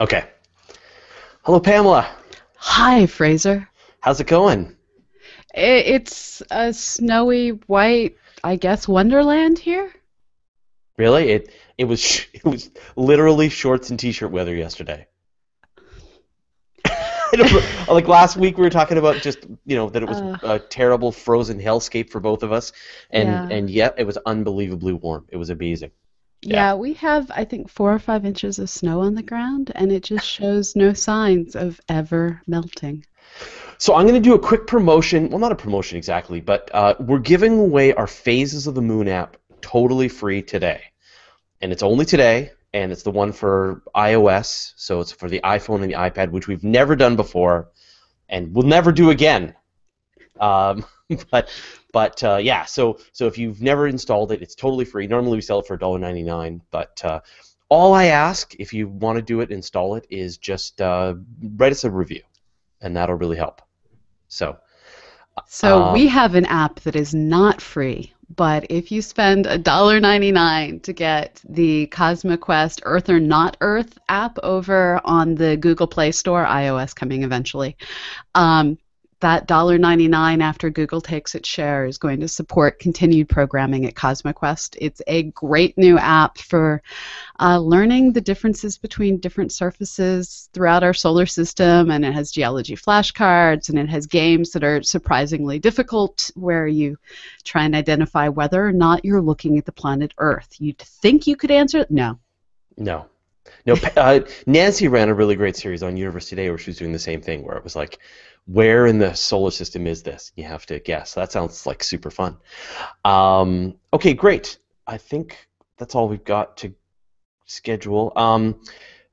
Okay. Hello, Pamela. Hi, Fraser. How's it going? It's a snowy white, I guess, wonderland here. Really? It it was it was literally shorts and t-shirt weather yesterday. like last week we were talking about just you know that it was Uh. a terrible frozen hellscape for both of us, and Yeah. and yet it was unbelievably warm. It was amazing. Yeah. Yeah. we have, I think, four or five inches of snow on the ground, and it just shows no signs of ever melting. So I'm going to do a quick promotion. Well, not a promotion exactly, but uh, we're giving away our Phases of the Moon app totally free today, and it's only today, and it's the one for iOS. So it's for the iPhone and the iPad, which we've never done before, and we'll never do again. Um, but but uh, yeah, so so if you've never installed it, it's totally free. Normally we sell it for $1.99, but uh, all I ask if you want to do it, install it, is just uh, write us a review, and that'll really help. So So Um, we have an app that is not free, but if you spend $1.99 to get the CosmoQuest Earth or Not Earth app over on the Google Play Store, iOS coming eventually, um, that $1.99 after Google takes its share is going to support continued programming at CosmoQuest. It's a great new app for uh, learning the differences between different surfaces throughout our solar system, and it has geology flashcards, and it has games that are surprisingly difficult where you try and identify whether or not you're looking at the planet Earth. You'd think you could answer it? No. No. No, uh, Nancy ran a really great series on Universe Today where she was doing the same thing, where it was like, where in the solar system is this? You have to guess. That sounds like super fun. Um, okay, great. I think that's all we've got to schedule. Um,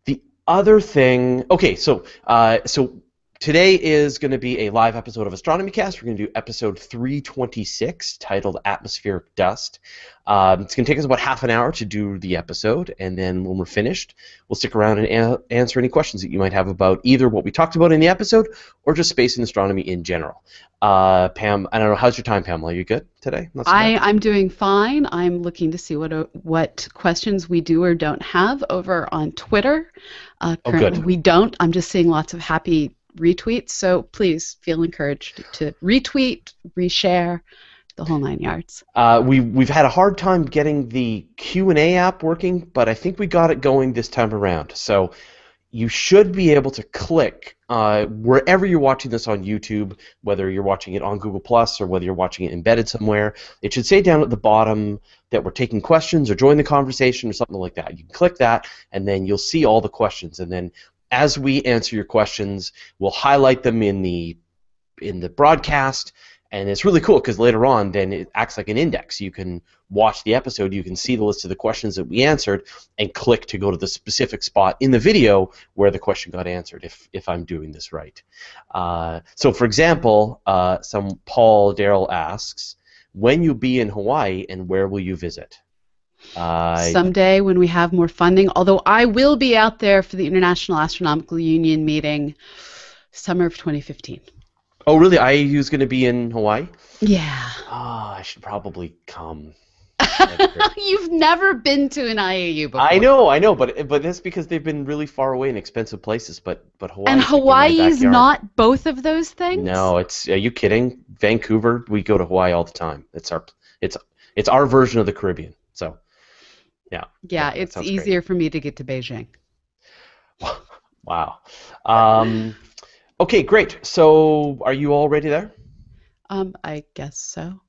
the other thing, okay, so uh, so today is going to be a live episode of Astronomy Cast. We're going to do episode 326 titled Atmospheric Dust. Um, it's going to take us about half an hour to do the episode, and then when we're finished, we'll stick around and a- answer any questions that you might have about either what we talked about in the episode or just space and astronomy in general. Uh, Pam, I don't know, how's your time, Pamela? Are you good today? So I, I'm doing fine. I'm looking to see what uh, what questions we do or don't have over on Twitter. Uh, Oh, currently good. we don't. I'm just seeing lots of happy retweets. So please feel encouraged to retweet, reshare, the whole nine yards. Uh, we we've had a hard time getting the Q and A app working, but I think we got it going this time around. So you should be able to click uh, wherever you're watching this on YouTube, whether you're watching it on Google Plus or whether you're watching it embedded somewhere. It should say down at the bottom that we're taking questions or join the conversation or something like that. You can click that, and then you'll see all the questions. And then as we answer your questions, we'll highlight them in the in the broadcast. And it's really cool because later on then it acts like an index. You can watch the episode you can see the list of the questions that we answered and click to go to the specific spot in the video where the question got answered if, if i'm doing this right. Uh, so for example uh, some paul Daryl asks when you'll be in hawaii and where will you visit uh, Someday when we have more funding, although I will be out there for the International Astronomical Union meeting summer of 2015. oh really iau is going to be in hawaii Yeah. Ah, i should probably come You've never been to an IAU before. I know, I know, but but that's because they've been really far away and expensive places. But but Hawaii. And Hawaii is not both of those things? No, it's. Are you kidding? Vancouver. We go to Hawaii all the time. It's our. It's it's our version of the Caribbean. Yeah. Yeah, it's sounds great. easier for me to get to Beijing. Wow. Um, okay, great. So are you all ready there? Um, I guess so.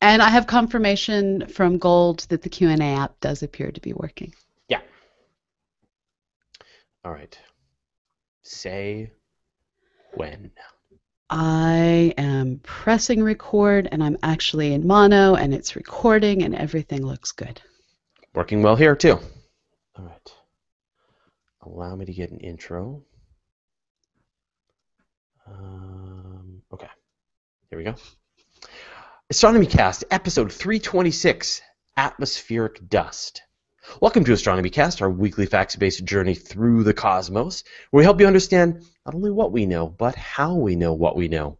And I have confirmation from Gold that the Q&A app does appear to be working. Yeah. All right. Say when. I am pressing record and I'm actually in mono and it's recording and everything looks good. Working well here too. All right. Allow me to get an intro. Um, okay. Here we go. Astronomy Cast, episode 326 Atmospheric Dust. Welcome to Astronomy Cast, our weekly facts based journey through the cosmos, where we help you understand not only what we know, but how we know what we know.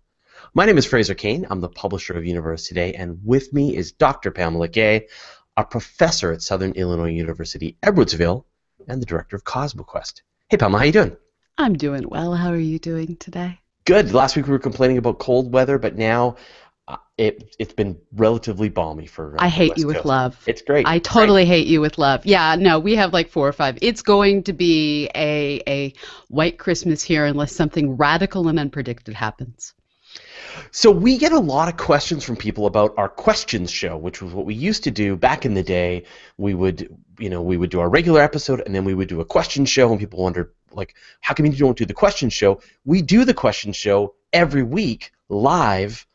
My name is Fraser Cain. I'm the publisher of Universe Today, and with me is Dr. Pamela Gay, a professor at Southern Illinois University, Edwardsville, and the director of CosmoQuest. Hey, Pamela, how you doing? I'm doing well. How are you doing today? Good. Last week we were complaining about cold weather, but now uh, it it's been relatively balmy for. Uh, I hate you with Coast. love. It's great. I Great. totally hate you with love. Yeah, no, we have like four or five. It's going to be a a white Christmas here unless something radical and unpredicted happens. So we get a lot of questions from people about our questions show, which was what we used to do back in the day. We would, you know, we would do our regular episode and then we would do a question show, and people wondered, like, how come you don't do the question show? We do the question show every week live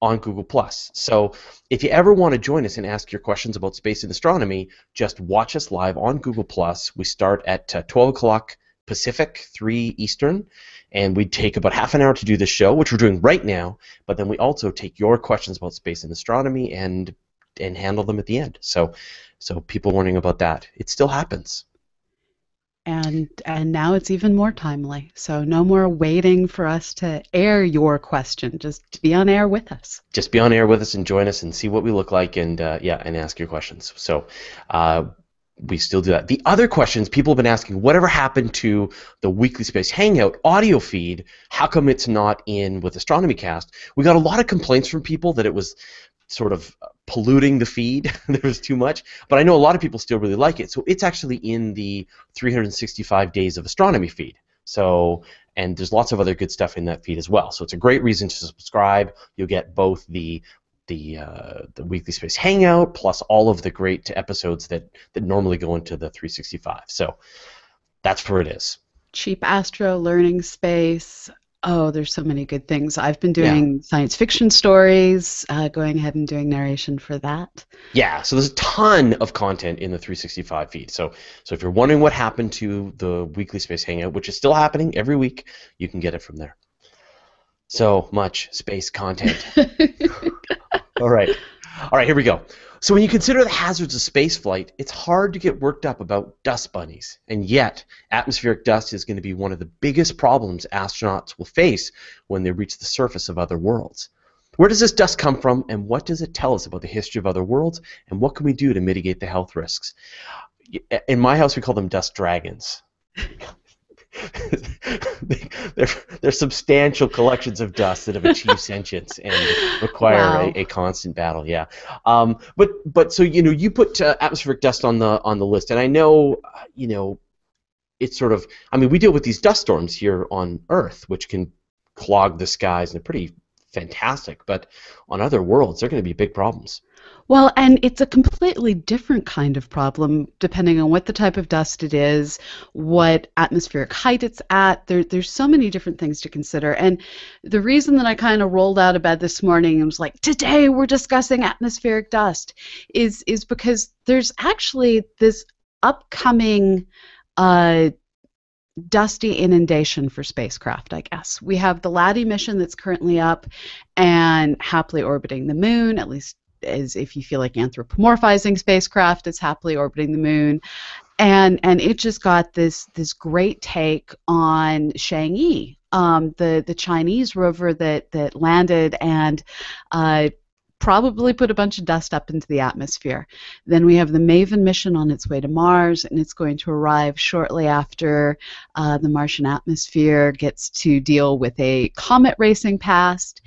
on Google Plus. So if you ever want to join us and ask your questions about space and astronomy, just watch us live on Google Plus. We start at uh, 12 o'clock Pacific, 3 Eastern, and we take about half an hour to do the show, which we're doing right now. But then we also take your questions about space and astronomy and and handle them at the end. So, so people wondering about that, it still happens. And and now it's even more timely. So no more waiting for us to air your question. Just be on air with us. Just be on air with us and join us and see what we look like and uh, yeah, and ask your questions. So. Uh, we still do that. The other questions people have been asking: Whatever happened to the weekly space hangout audio feed? How come it's not in with Astronomy Cast? We got a lot of complaints from people that it was sort of polluting the feed. there was too much, but I know a lot of people still really like it. So it's actually in the 365 days of astronomy feed. So and there's lots of other good stuff in that feed as well. So it's a great reason to subscribe. You'll get both the the uh, the weekly space hangout plus all of the great episodes that that normally go into the 365. So that's where it is. Cheap Astro, Learning Space. Oh, there's so many good things. I've been doing science fiction stories, uh, going ahead and doing narration for that. Yeah, so there's a ton of content in the 365 feed. So so if you're wondering what happened to the weekly space hangout, which is still happening every week, you can get it from there. So much space content. All right. All right, here we go. So when you consider the hazards of spaceflight, it's hard to get worked up about dust bunnies. And yet, atmospheric dust is going to be one of the biggest problems astronauts will face when they reach the surface of other worlds. Where does this dust come from, and what does it tell us about the history of other worlds, and what can we do to mitigate the health risks? In my house, we call them dust dragons. they're, they're substantial collections of dust that have achieved sentience and require Wow. a, a constant battle. Yeah, um, but but so you know you put uh, atmospheric dust on the on the list, and I know uh, you know it's sort of I mean we deal with these dust storms here on Earth, which can clog the skies and they're pretty fantastic, but on other worlds they're going to be big problems. Well, and it's a completely different kind of problem depending on what the type of dust it is, what atmospheric height it's at. There, there's so many different things to consider. And the reason that I kind of rolled out of bed this morning and was like, today we're discussing atmospheric dust, is is because there's actually this upcoming uh, dusty inundation for spacecraft, I guess. We have the LADEE mission that's currently up and happily orbiting the moon, at least as if you feel like anthropomorphizing spacecraft, it's happily orbiting the moon. And and it just got this this great take on Chang'e, um, the the Chinese rover that that landed and uh, probably put a bunch of dust up into the atmosphere. Then we have the MAVEN mission on its way to Mars, and it's going to arrive shortly after uh, the Martian atmosphere gets to deal with a comet racing past.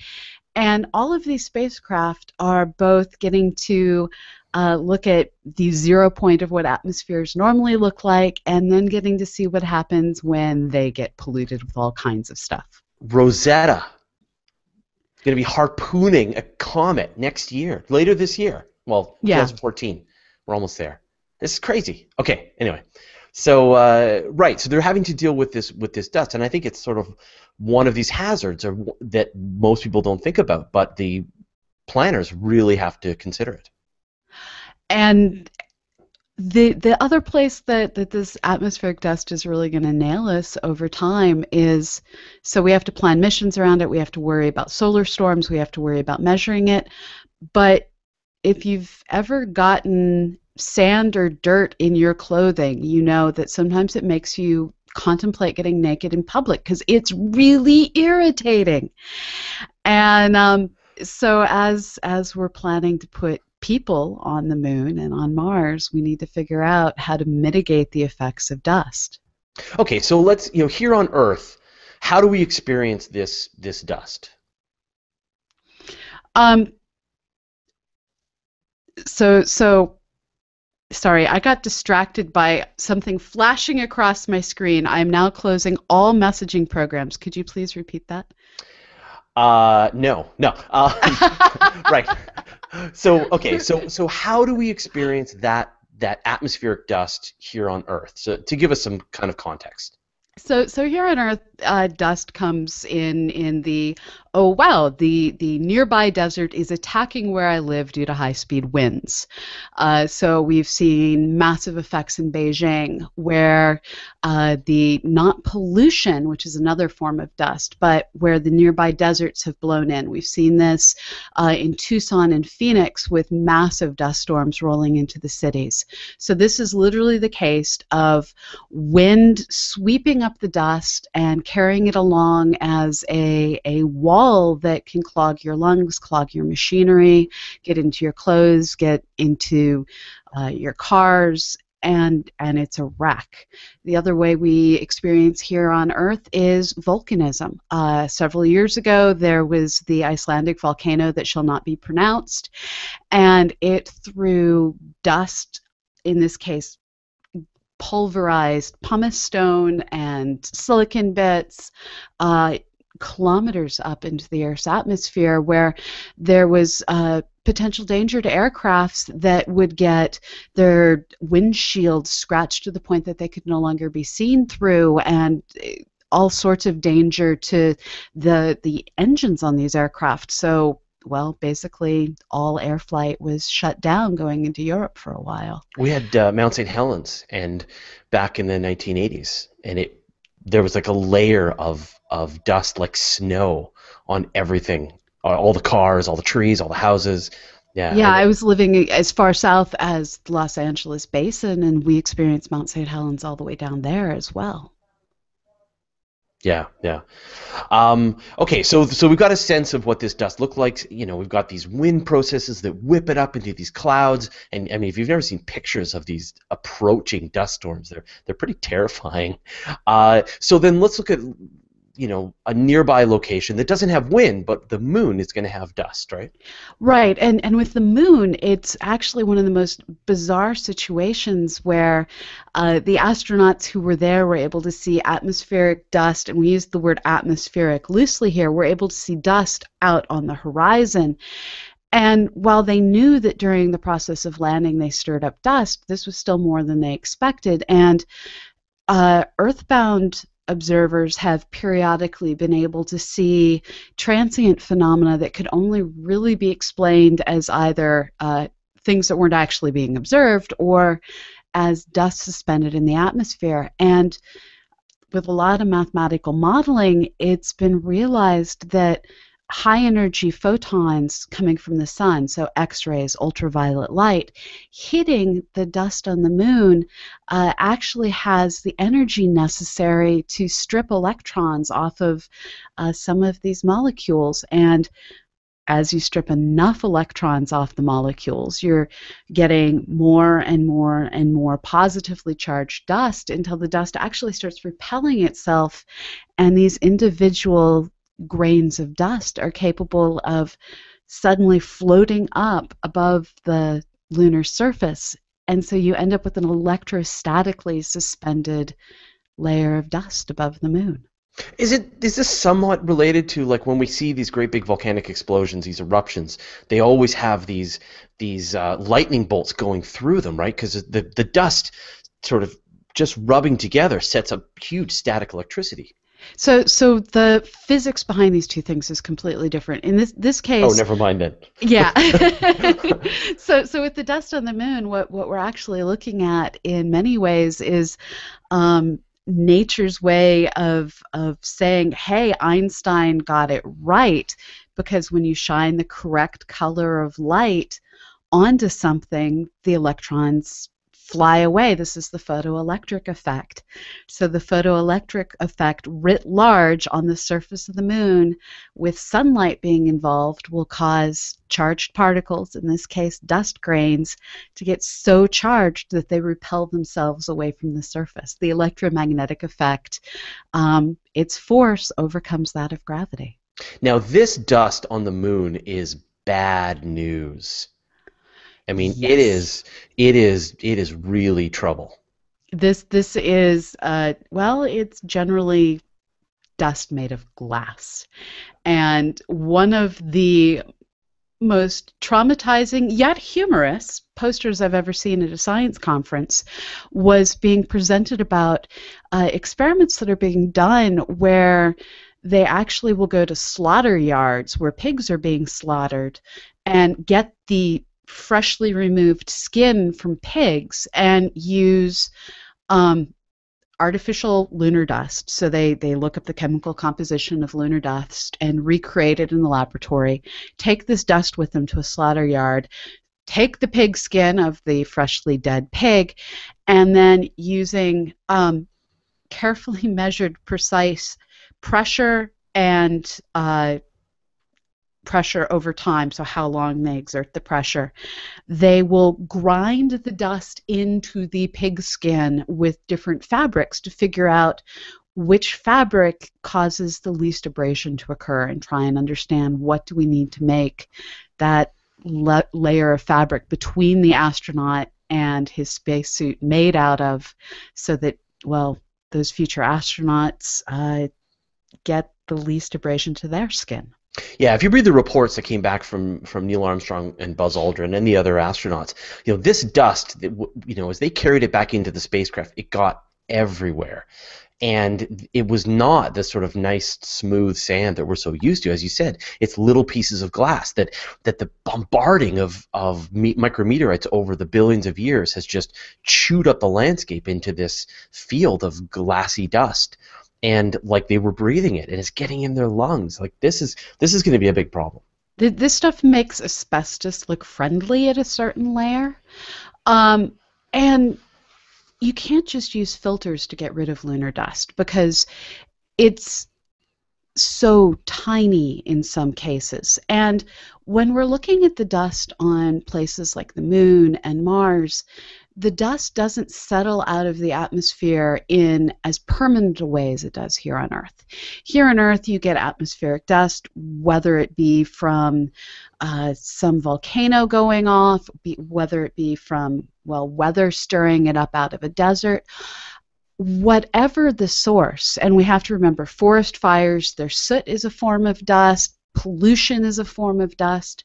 And all of these spacecraft are both getting to uh, look at the zero point of what atmospheres normally look like, and then getting to see what happens when they get polluted with all kinds of stuff. Rosetta going to be harpooning a comet next year, later this year. Well, Yeah. 2014. We're almost there. This is crazy. Okay. Anyway, so uh, right, so they're having to deal with this with this dust, and I think it's sort of one of these hazards or that most people don't think about, but the planners really have to consider it. And the the other place that, that this atmospheric dust is really going to nail us over time is so we have to plan missions around it. We have to worry about solar storms. We have to worry about measuring it. But if you've ever gotten sand or dirt in your clothing, you know that sometimes it makes you contemplate getting naked in public because it's really irritating. And um, so as as we're planning to put people on the moon and on Mars, we need to figure out how to mitigate the effects of dust. Okay, so let's you know here on Earth, how do we experience this this dust? Um, so so sorry, I got distracted by something flashing across my screen. I am now closing all messaging programs. Could you please repeat that? Uh, no, no. Uh, right. So okay, so so how do we experience that that atmospheric dust here on Earth? So to give us some kind of context. So, so here on Earth, uh, dust comes in in the oh wow, the the nearby desert is attacking where I live due to high speed winds. Uh, so we've seen massive effects in Beijing where uh, the not pollution, which is another form of dust, but where the nearby deserts have blown in. We've seen this uh, in Tucson and Phoenix with massive dust storms rolling into the cities. So this is literally the case of wind sweeping up the dust and carrying it along as a, a wall that can clog your lungs, clog your machinery, get into your clothes, get into uh, your cars, and and it's a wreck. The other way we experience here on Earth is volcanism. Uh, several years ago, there was the Icelandic volcano that shall not be pronounced, and it threw dust. In this case, pulverized pumice stone and silicon bits uh, kilometers up into the Earth's atmosphere, where there was uh, potential danger to aircrafts that would get their windshields scratched to the point that they could no longer be seen through, and eh, all sorts of danger to the the engines on these aircraft. So well, basically all air flight was shut down going into Europe for a while. We had uh, Mount St. Helens, and back in the 1980s, and it there was like a layer of of dust, like snow, on everything, uh, all the cars, all the trees, all the houses. Yeah. Yeah, I was living as far south as the Los Angeles basin, and we experienced Mount St. Helens all the way down there as well. Yeah, yeah. Um, okay, so so we've got a sense of what this dust looks like. You know, we've got these wind processes that whip it up into these clouds, and I mean, if you've never seen pictures of these approaching dust storms, they're they're pretty terrifying. Uh, so then let's look at you know a nearby location that doesn't have wind but the moon is going to have dust right right and and with the moon it's actually one of the most bizarre situations where uh, the astronauts who were there were able to see atmospheric dust and we use the word atmospheric loosely here we're able to see dust out on the horizon and while they knew that during the process of landing they stirred up dust, this was still more than they expected. And uh, Earthbound observers have periodically been able to see transient phenomena that could only really be explained as either uh, things that weren't actually being observed or as dust suspended in the atmosphere. And with a lot of mathematical modeling, it's been realized that high energy photons coming from the sun, so X rays, ultraviolet light, hitting the dust on the moon uh, actually has the energy necessary to strip electrons off of uh, some of these molecules. And as you strip enough electrons off the molecules, you're getting more and more and more positively charged dust until the dust actually starts repelling itself, and these individual grains of dust are capable of suddenly floating up above the lunar surface. And so you end up with an electrostatically suspended layer of dust above the moon. Is it is this somewhat related to like when we see these great big volcanic explosions, these eruptions? They always have these these uh, lightning bolts going through them, right? Because the the dust sort of just rubbing together sets up huge static electricity. So, so the physics behind these two things is completely different. In this this case, oh, never mind then. yeah. so, so with the dust on the moon, what what we're actually looking at in many ways is um, nature's way of of saying, "Hey, Einstein got it right," because when you shine the correct color of light onto something, the electrons fly away. This is the photoelectric effect. So, the photoelectric effect, writ large on the surface of the moon, with sunlight being involved, will cause charged particles, in this case dust grains, to get so charged that they repel themselves away from the surface. The electromagnetic effect, um, its force overcomes that of gravity. Now, this dust on the moon is bad news. I mean, Yes. it is, it is, it is really trouble. This this is uh, well, it's generally dust made of glass, and one of the most traumatizing yet humorous posters I've ever seen at a science conference was being presented about uh, experiments that are being done where they actually will go to slaughter yards where pigs are being slaughtered and get the freshly removed skin from pigs and use um, artificial lunar dust. So they, they look up the chemical composition of lunar dust and recreate it in the laboratory, take this dust with them to a slaughter yard, take the pig skin of the freshly dead pig, and then using um, carefully measured, precise pressure and uh, pressure over time, so how long they exert the pressure. They will grind the dust into the pig skin with different fabrics to figure out which fabric causes the least abrasion to occur and try and understand what do we need to make that la- layer of fabric between the astronaut and his spacesuit made out of so that, well, those future astronauts uh, get the least abrasion to their skin. Yeah, if you read the reports that came back from from Neil Armstrong and Buzz Aldrin and the other astronauts, you know, this dust, you know, as they carried it back into the spacecraft, it got everywhere. And it was not the sort of nice, smooth sand that we're so used to. As you said, it's little pieces of glass that that the bombarding of of micrometeorites over the billions of years has just chewed up the landscape into this field of glassy dust and like they were breathing it and it's getting in their lungs like this is this is going to be a big problem This stuff makes asbestos look friendly at a certain layer. Um, and you can't just use filters to get rid of lunar dust because it's so tiny in some cases. And when we're looking at the dust on places like the moon and Mars, the dust doesn't settle out of the atmosphere in as permanent a way as it does here on Earth. Here on Earth, you get atmospheric dust, whether it be from uh, some volcano going off, be, whether it be from, well, weather stirring it up out of a desert. Whatever the source, and we have to remember forest fires, their soot is a form of dust, pollution is a form of dust.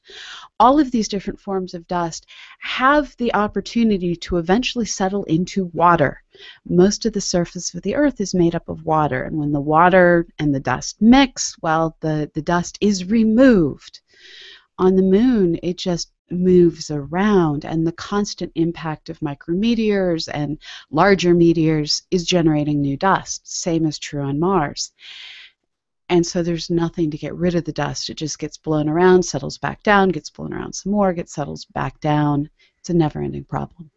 All of these different forms of dust have the opportunity to eventually settle into water. Most of the surface of the earth is made up of water, and when the water and the dust mix, well, the, the dust is removed. On the moon, it just moves around, and the constant impact of micrometeors and larger meteors is generating new dust. Same is true on Mars. And so there's nothing to get rid of the dust. It just gets blown around, settles back down, gets blown around some more, gets settles back down. It's a never-ending problem.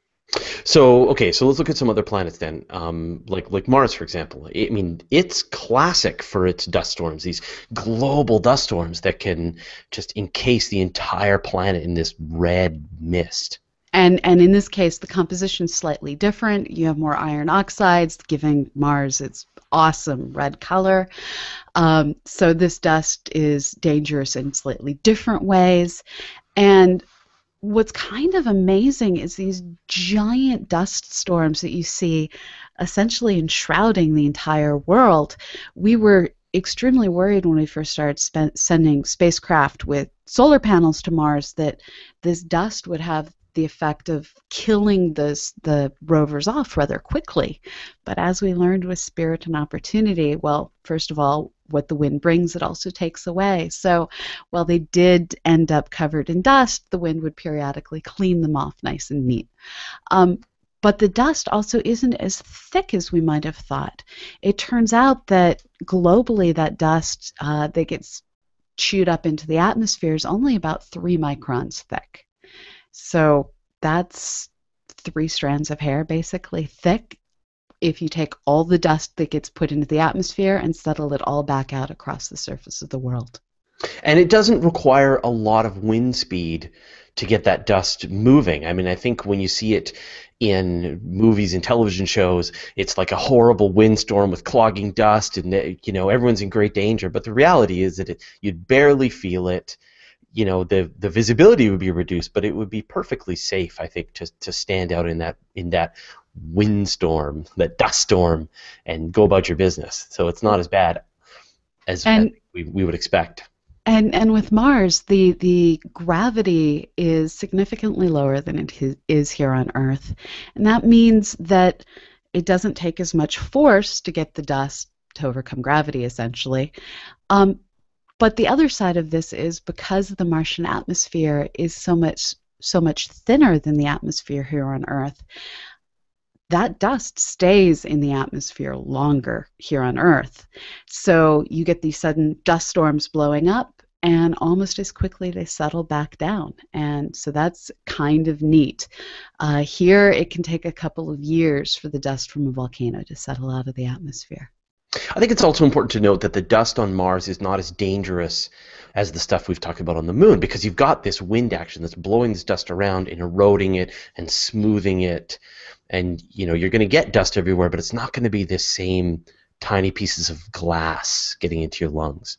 so okay so let's look at some other planets then um, like like mars for example i mean it's classic for its dust storms these global dust storms that can just encase the entire planet in this red mist And and in this case, the composition is slightly different. You have more iron oxides, giving Mars its awesome red color. Um, so this dust is dangerous in slightly different ways. And what's kind of amazing is these giant dust storms that you see essentially enshrouding the entire world. We were extremely worried when we first started sending spacecraft with solar panels to Mars that this dust would have the effect of killing those the rovers off rather quickly. But as we learned with Spirit and Opportunity, well, first of all, what the wind brings, it also takes away. So while they did end up covered in dust, the wind would periodically clean them off nice and neat. Um, but the dust also isn't as thick as we might have thought. It turns out that globally, that dust uh, that gets chewed up into the atmosphere is only about three microns thick. So that's three strands of hair basically thick if you take all the dust that gets put into the atmosphere and settle it all back out across the surface of the world. And it doesn't require a lot of wind speed to get that dust moving. I mean, I think when you see it in movies and television shows, it's like a horrible windstorm with clogging dust, and you know everyone's in great danger. But the reality is that it, you'd barely feel it. You know, the the visibility would be reduced, but it would be perfectly safe, I think, to to stand out in that in that windstorm, that dust storm, and go about your business. So it's not as bad as, as we, we would expect. And and with Mars, the the gravity is significantly lower than it is here on Earth, and that means that it doesn't take as much force to get the dust to overcome gravity, essentially. Um, but the other side of this is because the Martian atmosphere is so much so much thinner than the atmosphere here on Earth that dust stays in the atmosphere longer here on Earth. So you get these sudden dust storms blowing up, and almost as quickly they settle back down. And so that's kind of neat. Uh, here, it can take a couple of years for the dust from a volcano to settle out of the atmosphere. I think it's also important to note that the dust on Mars is not as dangerous as the stuff we've talked about on the moon because you've got this wind action that's blowing this dust around and eroding it and smoothing it and you know you're going to get dust everywhere, but it's not going to be the same tiny pieces of glass getting into your lungs.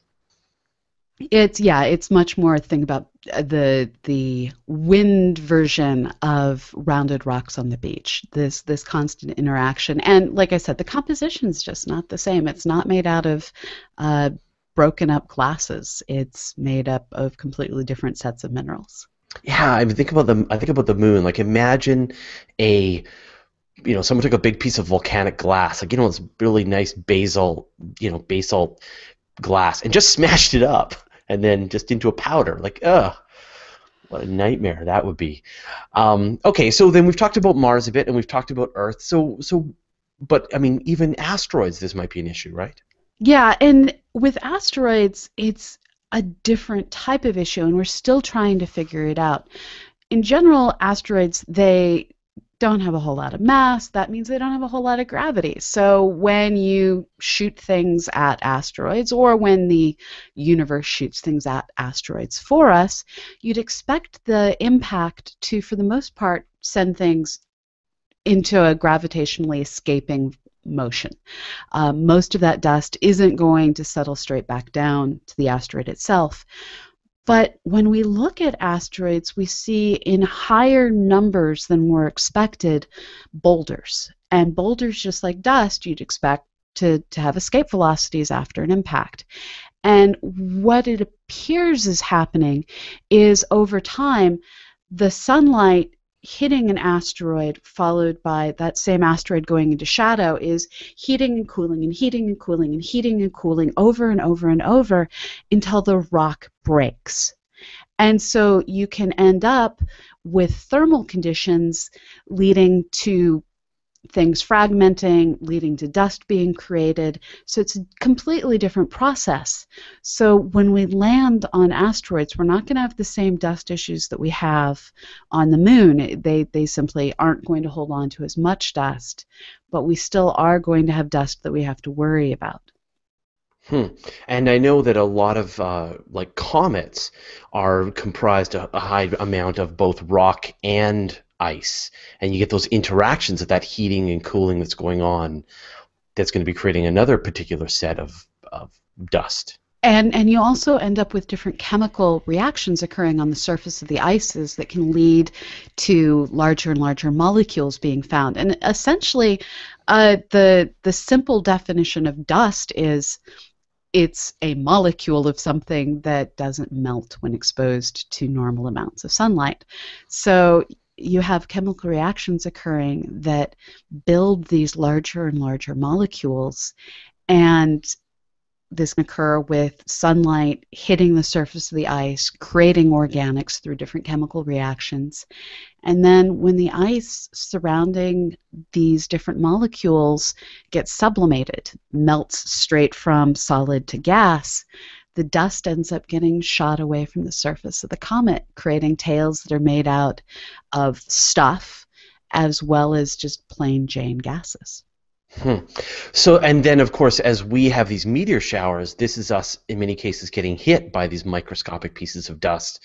It's yeah, it's much more a thing about uh, the the wind version of rounded rocks on the beach. This this constant interaction, and like I said, the composition is just not the same. It's not made out of uh, broken up glasses. It's made up of completely different sets of minerals. Yeah, I mean, think about the I think about the moon. Like, imagine a you know, someone took a big piece of volcanic glass, like you know, this really nice basalt, you know, basalt glass, and just smashed it up, and then just into a powder. Like, ugh, what a nightmare that would be. Um, okay, so then we've talked about Mars a bit, and we've talked about Earth. So, so, but I mean, even asteroids, this might be an issue, right? Yeah, and with asteroids, it's a different type of issue, and we're still trying to figure it out. In general, asteroids they don't have a whole lot of mass, that means they don't have a whole lot of gravity. So when you shoot things at asteroids, or when the universe shoots things at asteroids for us, you'd expect the impact to, for the most part, send things into a gravitationally escaping motion. Uh, most of that dust isn't going to settle straight back down to the asteroid itself. But when we look at asteroids, we see in higher numbers than were expected boulders. And boulders, just like dust, you'd expect to, to have escape velocities after an impact. And what it appears is happening is over time, the sunlight hitting an asteroid followed by that same asteroid going into shadow is heating and cooling and heating and cooling and heating and cooling over and over and over until the rock breaks. And so you can end up with thermal conditions leading to things fragmenting, leading to dust being created. So it's a completely different process. So when we land on asteroids, we're not going to have the same dust issues that we have on the moon. They, they simply aren't going to hold on to as much dust, but we still are going to have dust that we have to worry about. Hmm. And I know that a lot of uh, like comets are comprised a, a high amount of both rock and ice, and you get those interactions of that heating and cooling that's going on. That's going to be creating another particular set of, of dust. And, and you also end up with different chemical reactions occurring on the surface of the ices that can lead to larger and larger molecules being found. And essentially, uh, the the simple definition of dust is it's a molecule of something that doesn't melt when exposed to normal amounts of sunlight. So you have chemical reactions occurring that build these larger and larger molecules and this can occur with sunlight hitting the surface of the ice, creating organics through different chemical reactions. And then when the ice surrounding these different molecules gets sublimated, melts straight from solid to gas, the dust ends up getting shot away from the surface of the comet, creating tails that are made out of stuff as well as just plain Jane gases. Hmm. So, and then of course, as we have these meteor showers, this is us in many cases getting hit by these microscopic pieces of dust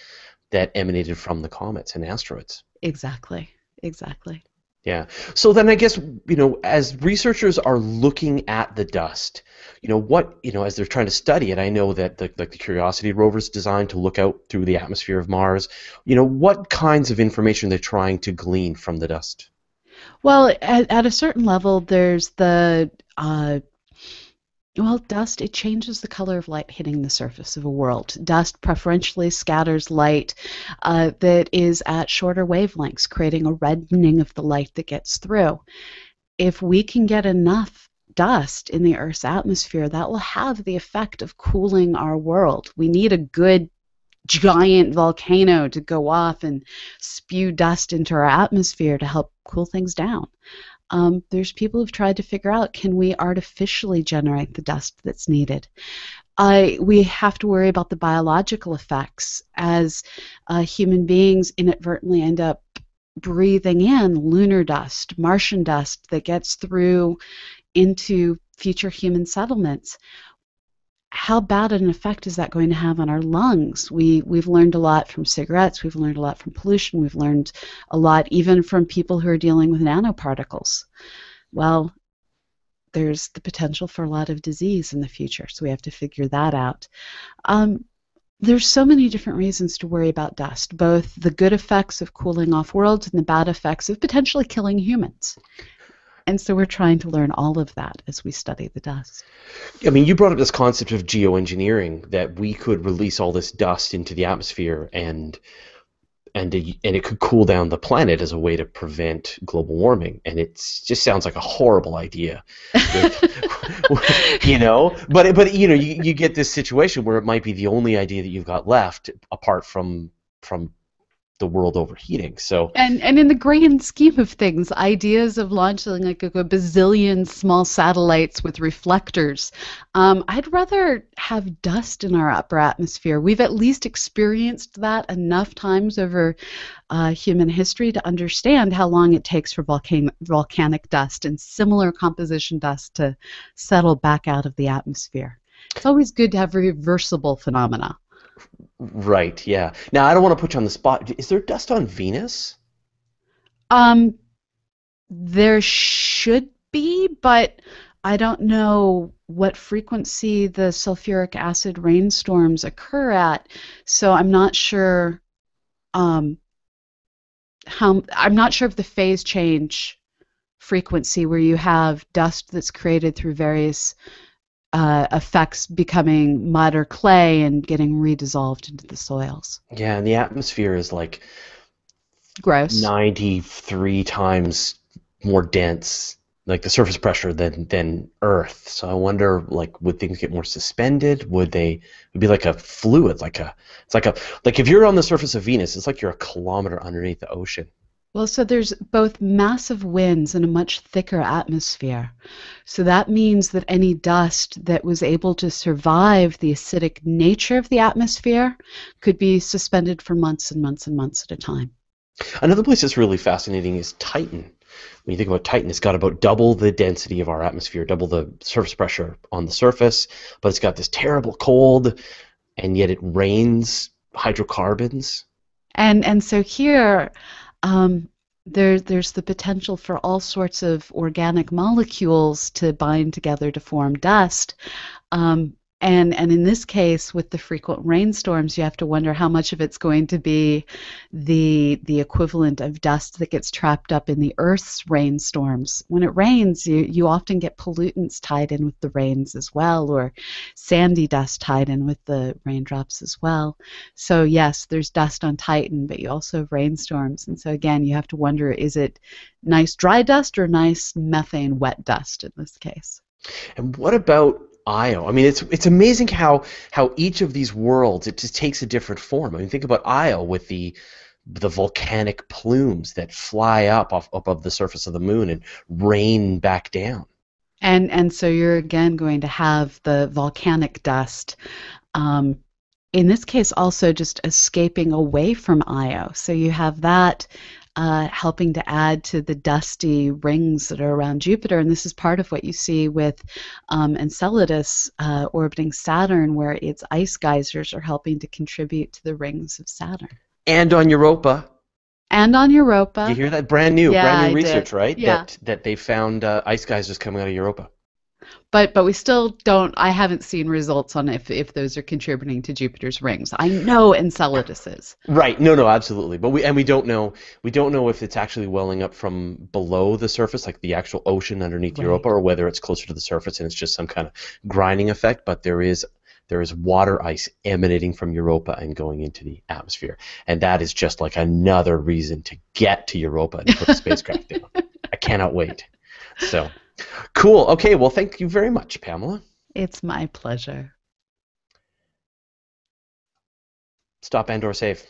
that emanated from the comets and asteroids. Exactly. Exactly. Yeah. So then I guess, you know, as researchers are looking at the dust, you know, what, you know, as they're trying to study it, I know that the, like the Curiosity rover is designed to look out through the atmosphere of Mars. You know, what kinds of information they're trying to glean from the dust? Well, at, at a certain level, there's the uh, well, dust, it changes the color of light hitting the surface of a world. Dust preferentially scatters light uh, that is at shorter wavelengths, creating a reddening of the light that gets through. If we can get enough dust in the Earth's atmosphere, that will have the effect of cooling our world. We need a good giant volcano to go off and spew dust into our atmosphere to help cool things down. Um, there's people who've tried to figure out can we artificially generate the dust that's needed. Uh, we have to worry about the biological effects as uh, human beings inadvertently end up breathing in lunar dust, Martian dust that gets through into future human settlements how bad an effect is that going to have on our lungs? We we've learned a lot from cigarettes, we've learned a lot from pollution, we've learned a lot even from people who are dealing with nanoparticles. Well, there's the potential for a lot of disease in the future, so we have to figure that out. Um, there's so many different reasons to worry about dust, both the good effects of cooling off worlds and the bad effects of potentially killing humans. And so we're trying to learn all of that as we study the dust. I mean, you brought up this concept of geoengineering that we could release all this dust into the atmosphere and and it, and it could cool down the planet as a way to prevent global warming. And it just sounds like a horrible idea, you know. But but you know, you, you get this situation where it might be the only idea that you've got left apart from from the world overheating. So and and in the grand scheme of things, ideas of launching like a, a bazillion small satellites with reflectors, um, I'd rather have dust in our upper atmosphere. We've at least experienced that enough times over uh, human history to understand how long it takes for volcan- volcanic dust and similar composition dust to settle back out of the atmosphere. It's always good to have reversible phenomena. Right. Yeah. Now I don't want to put you on the spot. Is there dust on Venus? Um, there should be, but I don't know what frequency the sulfuric acid rainstorms occur at, so I'm not sure. Um, how I'm not sure if the phase change frequency where you have dust that's created through various uh, effects becoming mud or clay and getting redissolved into the soils. Yeah, and the atmosphere is like gross. 93 times more dense like the surface pressure than than earth. So i wonder like would things get more suspended? Would they would be like a fluid like a it's like a like if you're on the surface of venus it's like you're a kilometer underneath the ocean well, so there's both massive winds and a much thicker atmosphere. So that means that any dust that was able to survive the acidic nature of the atmosphere could be suspended for months and months and months at a time. Another place that's really fascinating is Titan. When you think about Titan, it's got about double the density of our atmosphere, double the surface pressure on the surface, but it's got this terrible cold, and yet it rains hydrocarbons. And and so here um, there, there's the potential for all sorts of organic molecules to bind together to form dust. Um, and and in this case with the frequent rainstorms you have to wonder how much of it's going to be the the equivalent of dust that gets trapped up in the earth's rainstorms. When it rains you you often get pollutants tied in with the rains as well or sandy dust tied in with the raindrops as well. So yes there's dust on titan but you also have rainstorms. And so again you have to wonder is it nice dry dust or nice methane wet dust in this case? And what about Io. I mean, it's it's amazing how how each of these worlds it just takes a different form. I mean, think about Io with the the volcanic plumes that fly up off above the surface of the moon and rain back down. And and so you're again going to have the volcanic dust. Um, in this case, also just escaping away from Io. So you have that uh, helping to add to the dusty rings that are around Jupiter. And this is part of what you see with um, Enceladus uh, orbiting Saturn, where its ice geysers are helping to contribute to the rings of Saturn. And on Europa. And on Europa. You hear that? Brand new, Yeah, brand new I research, did. right? Yeah. That that they found uh, ice geysers coming out of Europa. But but we still don't. I haven't seen results on if if those are contributing to Jupiter's rings. I know Enceladus is. Right. No, no, absolutely. But we and we don't know we don't know if it's actually welling up from below the surface, like the actual ocean underneath Right. Europa, or whether it's closer to the surface and it's just some kind of grinding effect. But there is there is water ice emanating from Europa and going into the atmosphere, and that is just like another reason to get to Europa and put a spacecraft down. I cannot wait. So, cool. Okay. Well, thank you very much, Pamela. It's my pleasure. Stop and or save.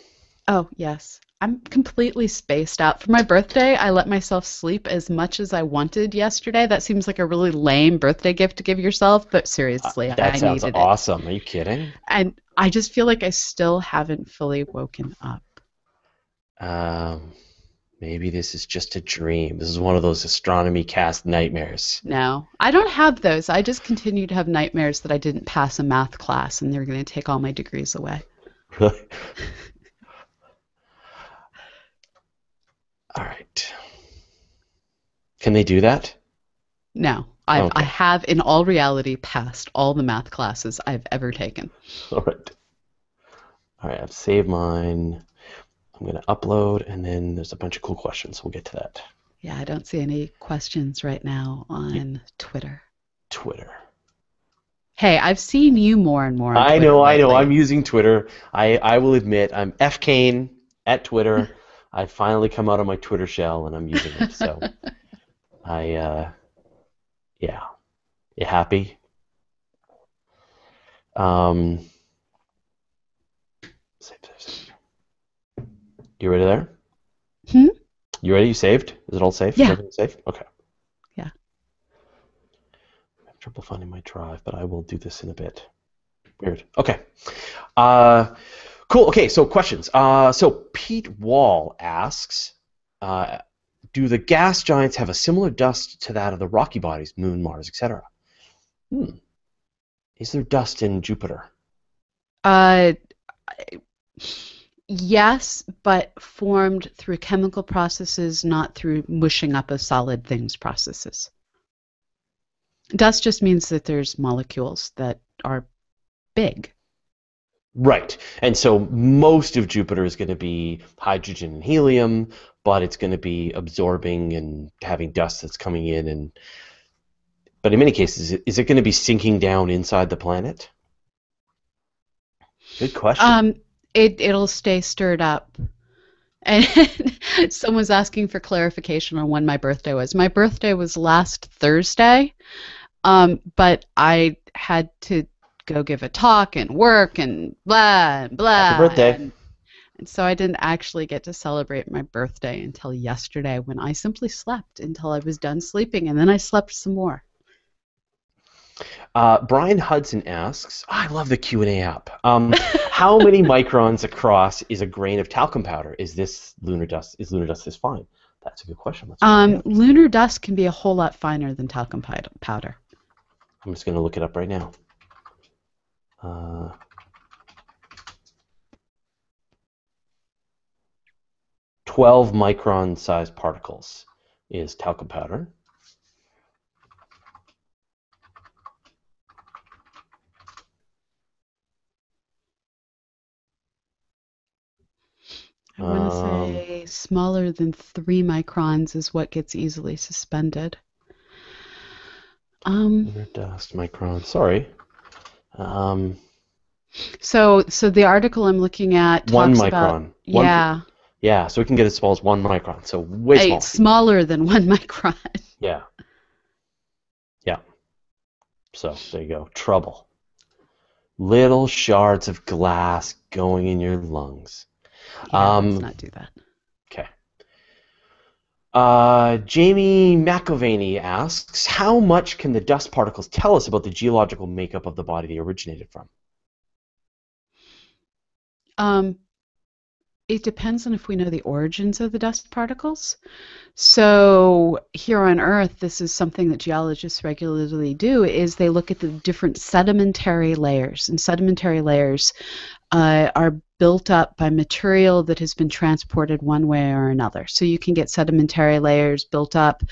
Oh, yes. I'm completely spaced out. For my birthday, I let myself sleep as much as I wanted yesterday. That seems like a really lame birthday gift to give yourself, but seriously, Uh, that I sounds needed awesome. Are you kidding? And I just feel like I still haven't fully woken up. Um, maybe this is just a dream. This is one of those astronomy cast nightmares. No, I don't have those. I just continue to have nightmares that I didn't pass a math class and they're going to take all my degrees away. Really? All right. Can they do that? No, I've, Okay. I have in all reality passed all the math classes I've ever taken. All right. All right, I've saved mine. I'm going to upload, and then there's a bunch of cool questions. We'll get to that. Yeah, I don't see any questions right now on Twitter. Twitter. Hey, I've seen you more and more. I know, I know. I'm using Twitter. I, I will admit, I'm F Cain at Twitter. I finally come out of my Twitter shell and I'm using it. So, I, uh, yeah. You happy? Um, save, save, save. You ready there? Hmm? You ready? You saved? Is it all safe? Yeah. everything safe? Okay. Yeah. I have trouble finding my drive, but I will do this in a bit. Weird. Okay. Uh, cool. Okay, so questions. Uh, so Pete Wall asks, uh, do the gas giants have a similar dust to that of the rocky bodies, Moon, Mars, etc.? Hmm. Is there dust in Jupiter? Uh, yes, but formed through chemical processes, not through mushing up of solid things processes. Dust just means that there's molecules that are big. Right. And so most of Jupiter is going to be hydrogen and helium, but it's going to be absorbing and having dust that's coming in and but in many cases is it going to be sinking down inside the planet? Good question. Um, it it'll stay stirred up. And someone's asking for clarification on when my birthday was. My birthday was last Thursday, um, but I had to go give a talk and work and blah and blah. Happy birthday. And, and so I didn't actually get to celebrate my birthday until yesterday when I simply slept until I was done sleeping and then I slept some more. Uh, Brian Hudson asks, I love the Q&A app. Um, how many microns across is a grain of talcum powder? Is this lunar dust? Is lunar dust this fine? That's a good question. Um, lunar dust can be a whole lot finer than talcum powder. I'm just going to look it up right now. Uh, Twelve micron sized particles is talcum powder. I want to Um, say smaller than three microns is what gets easily suspended. Um, dust micron. Sorry. Um, so so the article I'm looking at one talks micron. about One- yeah, Yeah, so we can get as small as one micron. So way small. smaller than one micron. Yeah. Yeah. So there you go. Trouble. Little shards of glass going in your lungs. Yeah, Um, let's not do that. Okay. Uh, Jamie McIlvaney asks, how much can the dust particles tell us about the geological makeup of the body they originated from? Um, it depends on if we know the origins of the dust particles. So here on Earth, this is something that geologists regularly do: is they look at the different sedimentary layers, and sedimentary layers uh, are built up by material that has been transported one way or another. So you can get sedimentary layers built up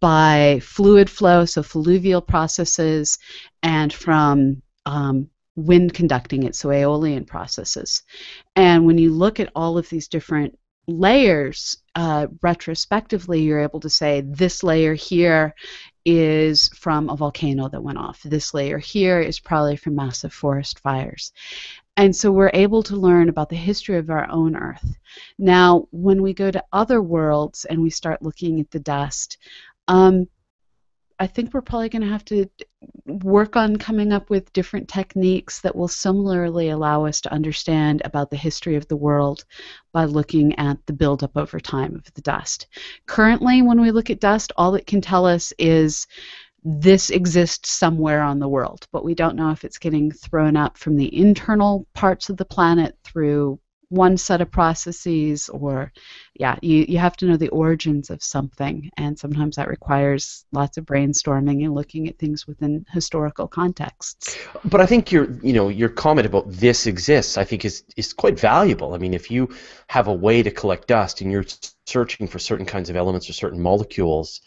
by fluid flow, so fluvial processes, and from um, wind conducting it, so aeolian processes. And when you look at all of these different layers uh, retrospectively, you're able to say this layer here is from a volcano that went off. This layer here is probably from massive forest fires. And so we're able to learn about the history of our own Earth. Now, when we go to other worlds and we start looking at the dust, um, I think we're probably going to have to work on coming up with different techniques that will similarly allow us to understand about the history of the world by looking at the buildup over time of the dust. Currently, when we look at dust, all it can tell us is this exists somewhere on the world, but we don't know if it's getting thrown up from the internal parts of the planet through one set of processes or yeah you, you have to know the origins of something and sometimes that requires lots of brainstorming and looking at things within historical contexts. But i think your you know your comment about this exists i think is is quite valuable. I mean if you have a way to collect dust and you're searching for certain kinds of elements or certain molecules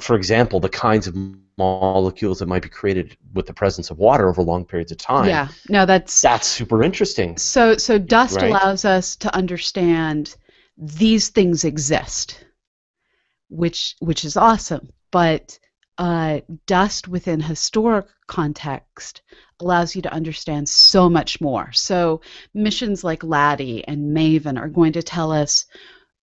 for example, the kinds of molecules that might be created with the presence of water over long periods of time. Yeah, no, that's that's super interesting. So, so dust right? allows us to understand these things exist, which which is awesome. But uh, dust within historic context allows you to understand so much more. So missions like LADEE and MAVEN are going to tell us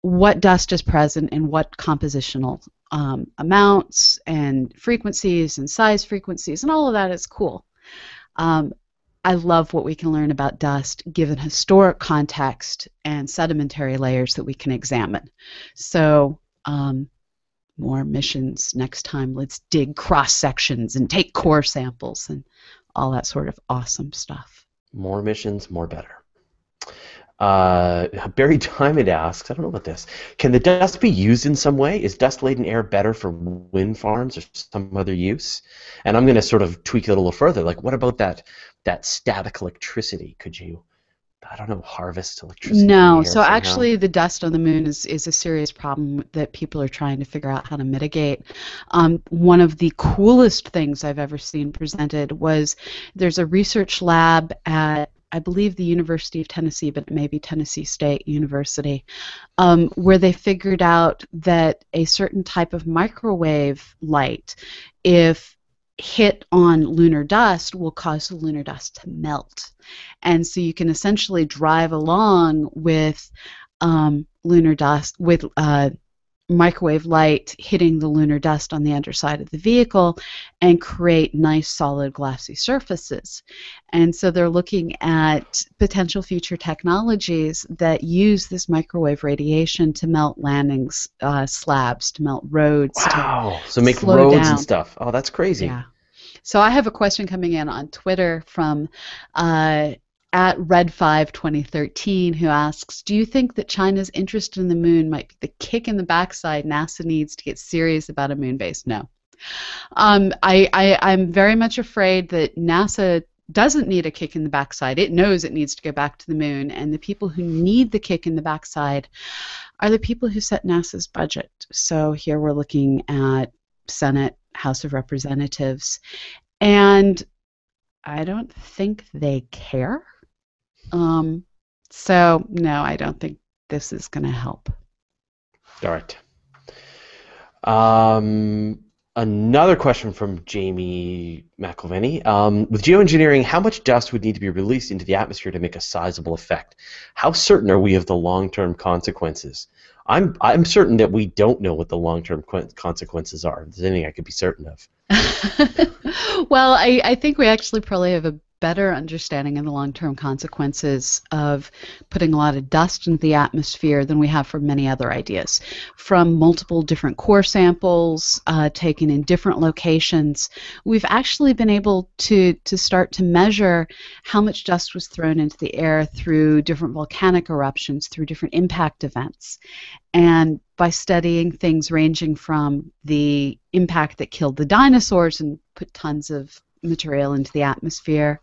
what dust is present in what compositional um, amounts and frequencies and size frequencies and all of that is cool. Um, I love what we can learn about dust given historic context and sedimentary layers that we can examine. So, um, more missions next time. Let's dig cross sections and take core samples and all that sort of awesome stuff. More missions, more better. Uh, Barry Diamond asks, I don't know about this. Can the dust be used in some way? Is dust-laden air better for wind farms or some other use? And I'm going to sort of tweak it a little further. Like, what about that that static electricity? Could you, I don't know, harvest electricity? No. So somehow? actually, the dust on the moon is is a serious problem that people are trying to figure out how to mitigate. Um, one of the coolest things I've ever seen presented was there's a research lab at I believe the University of Tennessee, but maybe Tennessee State University, um, where they figured out that a certain type of microwave light, if hit on lunar dust, will cause the lunar dust to melt. And so you can essentially drive along with um, lunar dust, with uh, microwave light hitting the lunar dust on the underside of the vehicle and create nice solid glassy surfaces. And so they're looking at potential future technologies that use this microwave radiation to melt landings uh, slabs, to melt roads. Wow! so make roads down. and stuff. Oh, that's crazy. Yeah. So I have a question coming in on Twitter from uh, at Red5 2013 who asks, Do you think that China's interest in the moon might be the kick in the backside NASA needs to get serious about a moon base? No. Um, I, I, I'm very much afraid that NASA doesn't need a kick in the backside. It knows it needs to go back to the moon, and the people who need the kick in the backside are the people who set NASA's budget. So here we're looking at Senate, House of Representatives, and I don't think they care. Um, so no, I don't think this is going to help. All right. Um, another question from Jamie McElveny. Um, with geoengineering, how much dust would need to be released into the atmosphere to make a sizable effect? How certain are we of the long-term consequences? I'm I'm certain that we don't know what the long-term consequences are. If there's anything I could be certain of. well, I, I think we actually probably have a better understanding of the long term consequences of putting a lot of dust into the atmosphere than we have for many other ideas. From multiple different core samples uh, taken in different locations, we've actually been able to, to start to measure how much dust was thrown into the air through different volcanic eruptions, through different impact events. And by studying things ranging from the impact that killed the dinosaurs and put tons of material into the atmosphere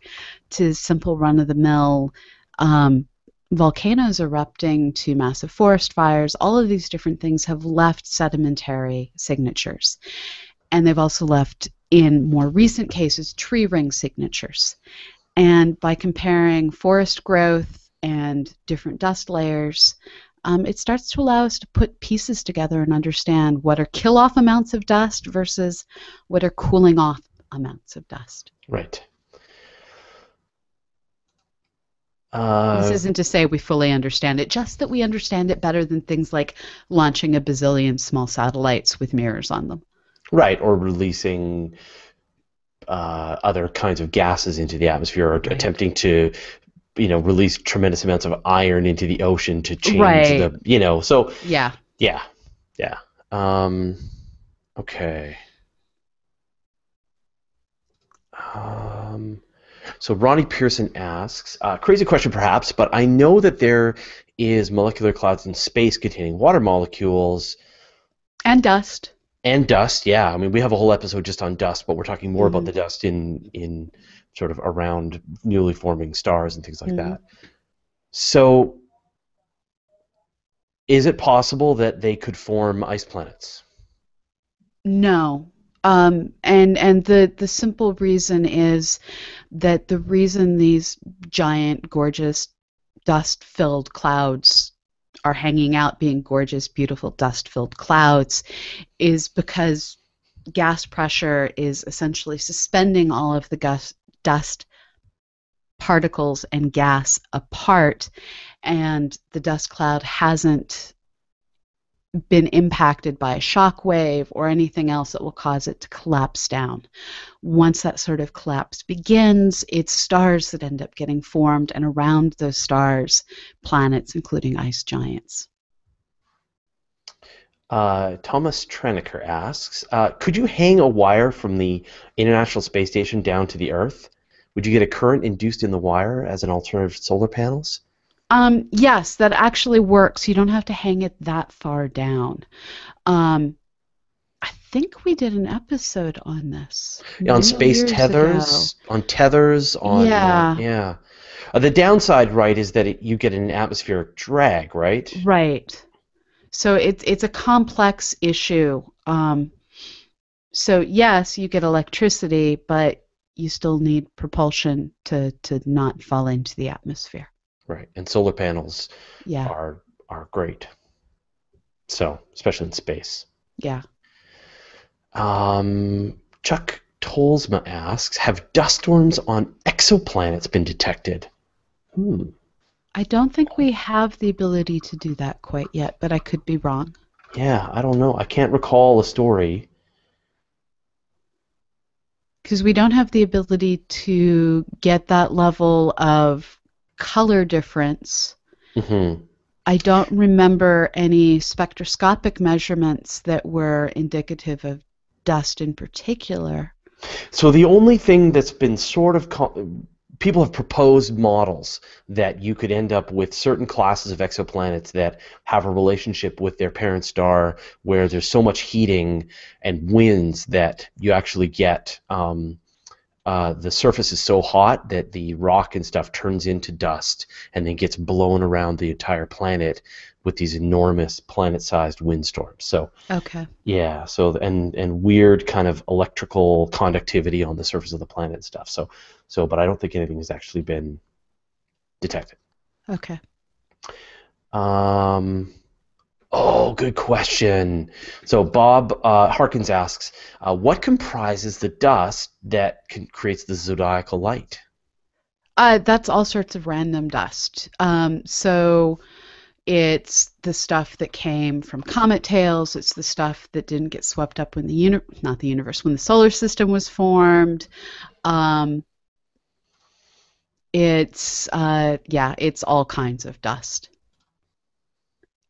to simple run of the mill um, volcanoes erupting to massive forest fires, all of these different things have left sedimentary signatures. And they've also left, in more recent cases, tree ring signatures. And by comparing forest growth and different dust layers, um, it starts to allow us to put pieces together and understand what are kill off amounts of dust versus what are cooling off amounts of dust. Right. Uh, this isn't to say we fully understand it, just that we understand it better than things like launching a bazillion small satellites with mirrors on them. Right, or releasing uh, other kinds of gases into the atmosphere, or right. attempting to, you know, release tremendous amounts of iron into the ocean to change right. the, you know, so yeah, yeah, yeah. Um, okay. Um, so Ronnie Pearson asks, uh, crazy question perhaps, but I know that there is molecular clouds in space containing water molecules. And dust. And dust, yeah. I mean, we have a whole episode just on dust, but we're talking more mm-hmm. about the dust in in sort of around newly forming stars and things like mm-hmm. that. So, is it possible that they could form ice planets? No, um, and and the the simple reason is that the reason these giant, gorgeous, dust-filled clouds are hanging out, being gorgeous, beautiful, dust-filled clouds, is because gas pressure is essentially suspending all of the gus- dust particles and gas apart, and the dust cloud hasn't been impacted by a shock wave or anything else that will cause it to collapse down. Once that sort of collapse begins, it's stars that end up getting formed, and around those stars, planets, including ice giants. Uh, Thomas Treneker asks, uh, could you hang a wire from the International Space Station down to the Earth? Would you get a current induced in the wire as an alternative to solar panels? Um, yes, that actually works. You don't have to hang it that far down. Um, I think we did an episode on this. Yeah, on space tethers, ago. on tethers, on yeah, uh, yeah. Uh, the downside, right, is that it, you get an atmospheric drag, right? Right. So it's it's a complex issue. Um, so yes, you get electricity, but you still need propulsion to to not fall into the atmosphere. Right, and solar panels yeah. are are great. So, especially in space. Yeah. Um, Chuck Tolsma asks, have dust storms on exoplanets been detected? Hmm. I don't think we have the ability to do that quite yet, but I could be wrong. Yeah, I don't know. I can't recall a story. Because we don't have the ability to get that level of color difference. Mm-hmm. I don't remember any spectroscopic measurements that were indicative of dust in particular. So the only thing that's been sort of co- people have proposed models that you could end up with certain classes of exoplanets that have a relationship with their parent star where there's so much heating and winds that you actually get um, uh, the surface is so hot that the rock and stuff turns into dust and then gets blown around the entire planet with these enormous planet-sized windstorms. So okay, yeah. So and and weird kind of electrical conductivity on the surface of the planet and stuff. So so, but I don't think anything has actually been detected. Okay. Um, Oh, good question. So Bob uh, Harkins asks, uh, what comprises the dust that can, creates the zodiacal light? Uh, that's all sorts of random dust. Um, so it's the stuff that came from comet tails. It's the stuff that didn't get swept up when the uni- not the universe when the solar system was formed. Um, It's uh, yeah, it's all kinds of dust.